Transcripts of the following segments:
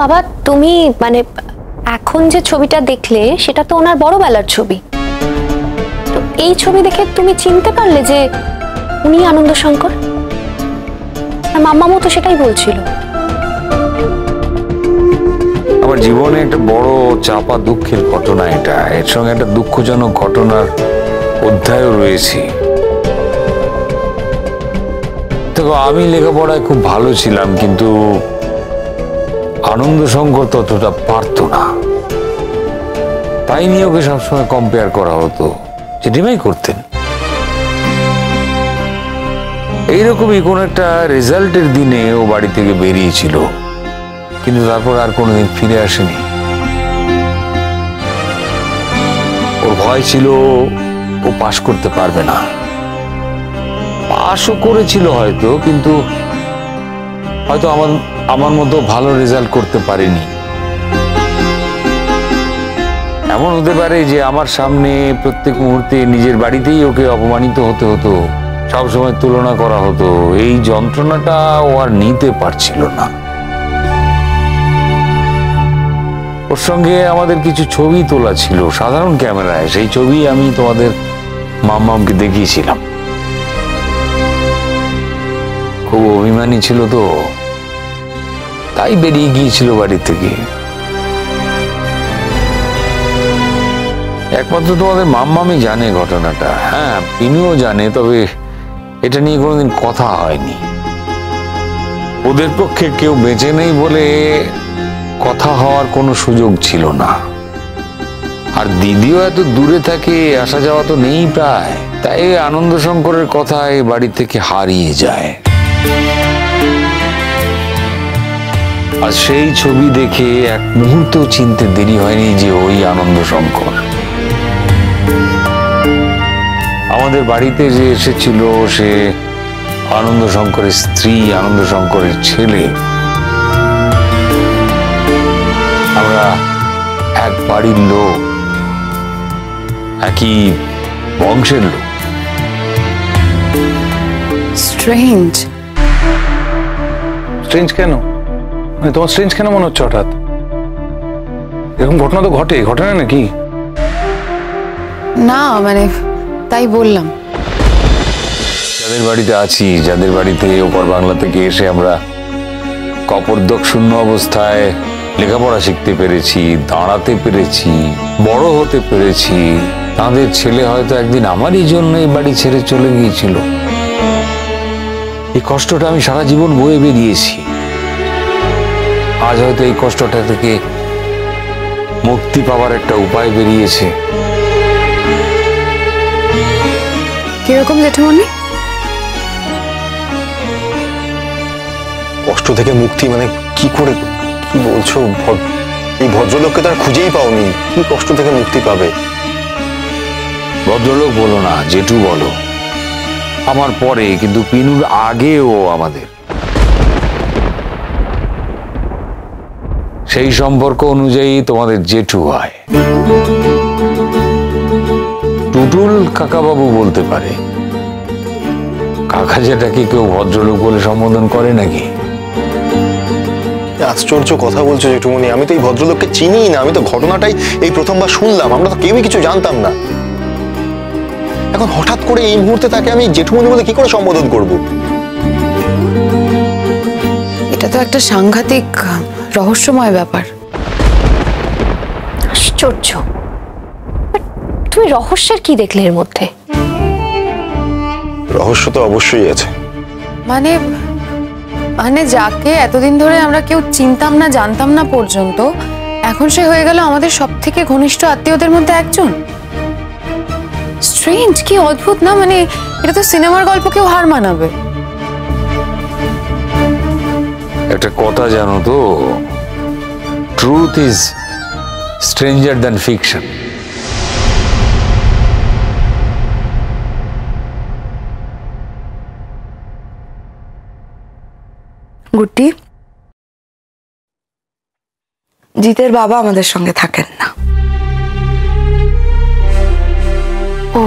বাবা, তুমি মানে এখন যে ছবিটা দেখলে, সেটা তো ওনার বড়বেলার ছবি। এই ছবি দেখে তুমি চিনতে পারলে যে উনি আনন্দ শঙ্কর মাম্মামও তো সেটাই বলছিল। আমার জীবনে একটা বড় চাপা দুঃখের ঘটনা এটা। এর সঙ্গে একটা দুঃখজনক ঘটনার অধ্যায়ও রয়েছে। দেখো, আমি লেখাপড়ায় খুব ভালো ছিলাম, কিন্তু আনন্দ শঙ্কর ততটা পারতো না। তাই নিয়ে ওকে সবসময় কম্পেয়ার করা হতো যে ডিমাই করতেন। এইরকমই কোন একটা রেজাল্টের দিনে ও বাড়ি থেকে বেরিয়েছিল। কিন্তু তারপর আর কোনোদিন ফিরে আসেনি। ওর ভয় ছিল ও পাশ করতে পারবে না। পাশও করেছিল হয়তো, কিন্তু হয়তো আমার আমার মতো ভালো রেজাল্ট করতে পারেনি। এমন হতে পারে যে আমার সামনে প্রত্যেক মুহূর্তে নিজের বাড়িতেই ওকে অপমানিত হতে হতো সবসময় তুলনা করা হতো। এই যন্ত্রণাটা ও আর নিতে পারছিল না। ওর সঙ্গে আমাদের কিছু ছবি তোলা ছিল, সাধারণ ক্যামেরায়। সেই ছবি আমি তোমাদের মাম্মামকে দেখিয়েছিলাম। খুব অভিমানী ছিল তো। তাই বেরিয়ে গিয়েছিল বাড়ি থেকে। একমাত্র তোমাদের মাম্মামি জানে ঘটনাটা। হ্যাঁ পিনুও জানে, তবে এটা নিয়ে কোনোদিন কথা হয়নি। ওদের পক্ষে কেউ বেঁচে নেই বলে কথা হওয়ার কোনো সুযোগ ছিল না। আর দিদিও এত দূরে থাকে, আসা যাওয়া তো নেই প্রায়। তাই আনন্দ শঙ্করের কথায় বাড়ি থেকে হারিয়ে যায়। আর সেই ছবি দেখে এক মুহূর্ত চিনতে দেরি হয়নি যে ওই আনন্দ শঙ্কর। আমাদের বাড়িতে যে এসেছিল সে আনন্দ শঙ্করের স্ত্রী আনন্দ শঙ্করের ছেলে। আমরা এক বাড়ির লোক একই বংশের লোক। স্ট্রেঞ্জ স্ট্রেঞ্জ কেন? মানে তোমার স্ট্রেঞ্জ কেন মনে হচ্ছে হঠাৎ? এরকম ঘটনা তো ঘটে ঘটে না নাকি? না মানে তাই বললাম। যাদের বাড়িতে আছি যাদের বাড়িতে ওপর বাংলা থেকে এসে আমরা কপর্দক শূন্য অবস্থায় লেখাপড়া শিখতে পেরেছি দাঁড়াতে পেরেছি বড় হতে পেরেছি তাদের ছেলে হয়তো একদিন আমারই জন্য এই বাড়ি ছেড়ে চলে গিয়েছিল। এই কষ্টটা আমি সারা জীবন বয়ে বেরিয়েছি। আজ হয়তো এই কষ্টটা থেকে মুক্তি পাওয়ার একটা উপায় বেরিয়েছে। কীরকম জেঠুমনি কষ্ট থেকে মুক্তি মানে কি করে কি বলছো? এই ভদ্রলোককে তো আর খুঁজেই পাওনি। কি কষ্ট থেকে মুক্তি পাবে? ভদ্রলোক বলো না জেঠু বলো। আমার পরে কিন্তু পিনুর আগেও আমাদের। সেই সম্পর্ক অনুযায়ী তোমাদের জেঠু হয়। টুটুল কাকাবাবু বলতে পারে কাকা যেটাকে কেউ ভদ্রলোক বলে সম্বোধন করে নাকি? আশ্চর্য কথা বলছো জেঠুমনি আমি তো এই ভদ্রলোককে চিনিই না আমি তো ঘটনাটাই এই প্রথমবার শুনলাম আমরা তো কেউই কিছু জানতাম না। এখন হঠাৎ করে এই মুহূর্তে তাকে আমি জেঠুমনি বলে কি করে সম্বোধন করব? এটা তো একটা সাংঘাতিক রহস্যময় ব্যাপার। আশ্চর্য। তুমি রহস্যের কি দেখলে এর মধ্যে? রহস্য তো অবশ্যই আছে। মানে মানে যাকে এতদিন ধরে আমরা কেউ চিনতাম না জানতাম না পর্যন্ত এখন সে হয়ে গেল আমাদের সব থেকে ঘনিষ্ঠ আত্মীয়দের মধ্যে একজন। স্ট্রেঞ্জ কি অদ্ভুত না? মানে এটা তো সিনেমার গল্পকেও হার মানাবে। একটা কথা জানো তো? Truth is stranger than fiction গুটি জিতের বাবা আমাদের সঙ্গে থাকেন না। ও।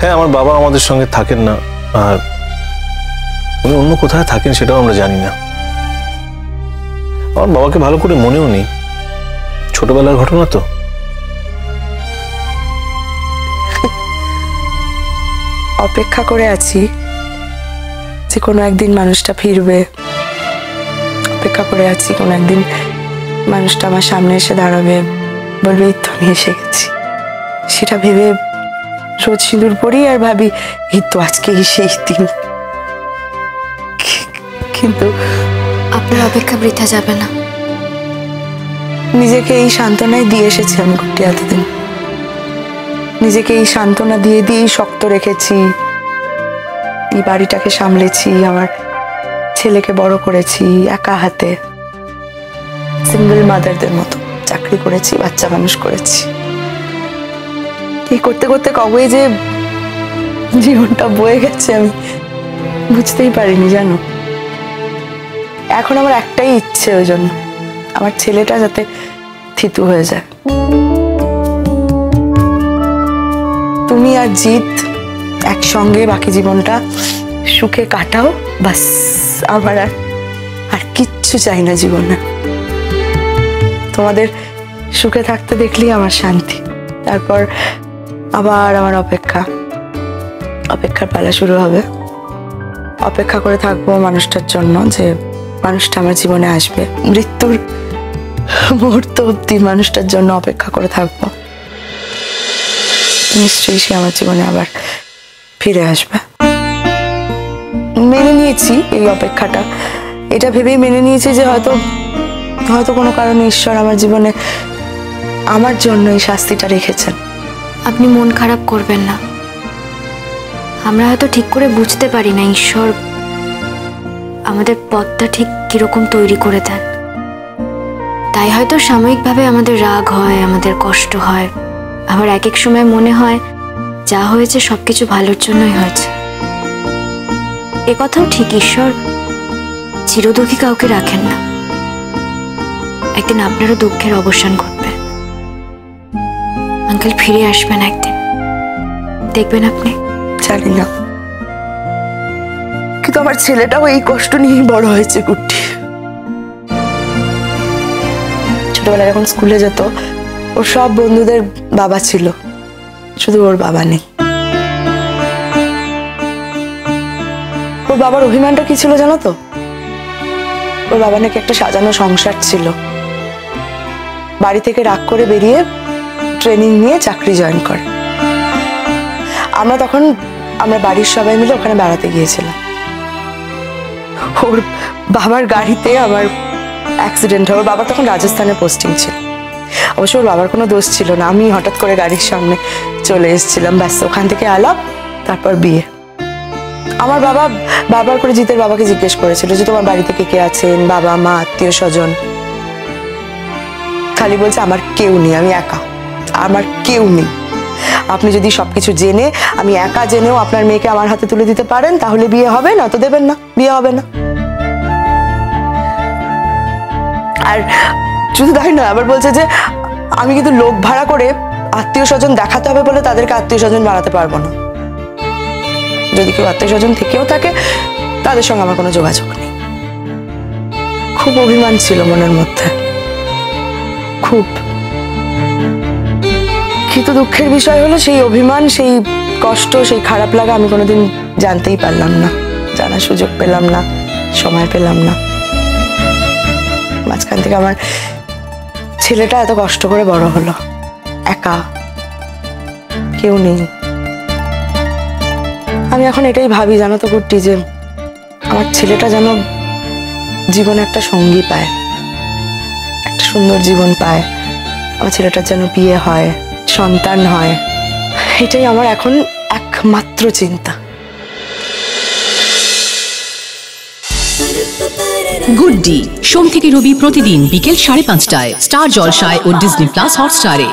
হ্যাঁ আমার বাবা আমাদের সঙ্গে থাকেন না আর উনি অন্য কোথায় থাকেন সেটাও আমরা জানি না। আমার বাবাকে ভালো করে মনেও নেই। ছোটবেলার ঘটনা তো। অপেক্ষা করে আছি যে কোনো একদিন মানুষটা ফিরবে। অপেক্ষা করে আছি কোনো একদিন মানুষটা আমার সামনে এসে দাঁড়াবে। বলবে, এই তো আমি এসে গেছি। সেটা ভেবে রোজ সিঁদুর পড়ি আর ভাবি, এই তো আজকেই সেই দিন। কিন্তু আপনার অপেক্ষা বৃথা যাবে না। নিজেকে এই সান্ত্বনায় দিয়ে এসেছি আমি গুটি এতদিন। নিজেকে এই সান্ত্বনা দিয়ে দিয়েই শক্ত রেখেছি। এই বাড়িটাকে সামলেছি, আমার ছেলেকে বড় করেছি, একা হাতে। সিঙ্গেল মাদারদের মতো চাকরি করেছি, বাচ্চা মানুষ করেছি। এই করতে করতে কবে যে জীবনটা বয়ে গেছে আমি বুঝতেই পারিনি, জানো? এখন আমার একটাই ইচ্ছে ওই জন্য। আমার ছেলেটা যাতে থিতু হয়ে যায়। তুমি আর জিৎ একসঙ্গে বাকি জীবনটা সুখে কাটাও, বাস। আমার আর আর কিচ্ছু চাই না জীবনে। তোমাদের সুখে থাকতে দেখলেই আমার শান্তি। তারপর আবার আমার অপেক্ষা। অপেক্ষার পালা শুরু হবে। অপেক্ষা করে থাকব মানুষটার জন্য যে মানুষটা আমার জীবনে আসবে। মৃত্যুর মুহূর্ত অব্দি মানুষটার জন্য অপেক্ষা করে থাকব। নিশ্চয়ই সে আমার জীবনে আবার ফিরে আসবে। মেনে নিয়েছি এই অপেক্ষাটা। এটা ভেবেই মেনে নিয়েছি যে হয়তো হয়তো কোনো কারণে ঈশ্বর আমার জীবনে আমার জন্য এই শাস্তিটা রেখেছেন। আপনি মন খারাপ করবেন না। আমরা হয়তো ঠিক করে বুঝতে পারি না ঈশ্বর আমাদের পথটা ঠিক কীরকম তৈরি করে দেন। তাই হয়তো সাময়িকভাবে আমাদের রাগ হয়, আমাদের কষ্ট হয়। আবার এক এক সময় মনে হয়, যা হয়েছে সবকিছু ভালোর জন্যই হয়েছে। এ কথাও ঠিক, ঈশ্বর। চিরদুঃখী কাউকে রাখেন না। একদিন আপনারও দুঃখের অবসান ঘটবে। আঙ্কেল ফিরে আসবেন একদিন। দেখবেন আপনি। জানি না। কিন্তু আমার ছেলেটাও এই কষ্ট নিয়েই বড় হয়েছে, কুট্টি। ছোটবেলায় যখন স্কুলে যেত, ওর সব বন্ধুদের বাবা ছিল, শুধু ওর বাবা নেই। ওর বাবার অভিমানটা কি ছিল জানো তো? ওর বাবা নাকি একটা সাজানো সংসার ছিল। বাড়ি থেকে রাগ করে বেরিয়ে ট্রেনিং নিয়ে চাকরি জয়েন করে। আমরা তখন, আমরা বাড়ির সবাই মিলে ওখানে বেড়াতে গিয়েছিলাম। ওর বাবার গাড়িতে আমার অ্যাক্সিডেন্ট হয়। ওর বাবা তখন রাজস্থানে পোস্টিং ছিল। অবশ্য ওর বাবার কোনো দোষ ছিল না। আমি হঠাৎ করে গাড়ির সামনে চলে এসেছিলাম। ব্যাস, ওখান থেকে আলাপ তারপর বিয়ে। আমার বাবা বারবার করে জিতের বাবাকে জিজ্ঞেস করেছিল যে, তোমার বাড়িতে কে কে আছেন? বাবা, মা, আত্মীয়, স্বজন? খালি বলছে, আমার কেউ নেই, আমি একা। আমার কেউ নেই। আপনি যদি সবকিছু জেনে, আমি একা জেনেও আপনার মেয়েকে আমার হাতে তুলে দিতে পারেন, তাহলে বিয়ে হবে না, তো দেবেন না, বিয়ে হবে না। আর শুধু তাই নয়, আবার বলছে যে, আমি কিন্তু লোক ভাড়া করে আত্মীয় স্বজন দেখাতে হবে বলে তাদেরকে আত্মীয় স্বজন বাড়াতে পারব না। যদি কেউ আত্মীয় স্বজন থেকেও থাকে, তাদের সঙ্গে আমার কোনো যোগাযোগ নেই। খুব অভিমান ছিল মনের মধ্যে। খুব। কিন্তু দুঃখের বিষয় হলো সেই অভিমান, সেই কষ্ট, সেই খারাপ লাগা আমি কোনোদিন জানতেই পারলাম না। জানার সুযোগ পেলাম না, সময় পেলাম না। মাঝখান থেকে আমার ছেলেটা এত কষ্ট করে বড় হলো। একা, কেউ নেই। আমি এখন এটাই ভাবি জানো তো কুট্টি যে, আমার ছেলেটা যেন জীবনে একটা সঙ্গী পায়, একটা সুন্দর জীবন পায়। আমার ছেলেটার যেন বিয়ে হয়। সন্তান হয়। এটাই আমার এখন একমাত্র চিন্তা। Good D. সোম থেকে রবি প্রতিদিন বিকেল সাড়ে পাঁচটায় স্টার জলসায় ও ডিজনি প্লাস হটস্টারে।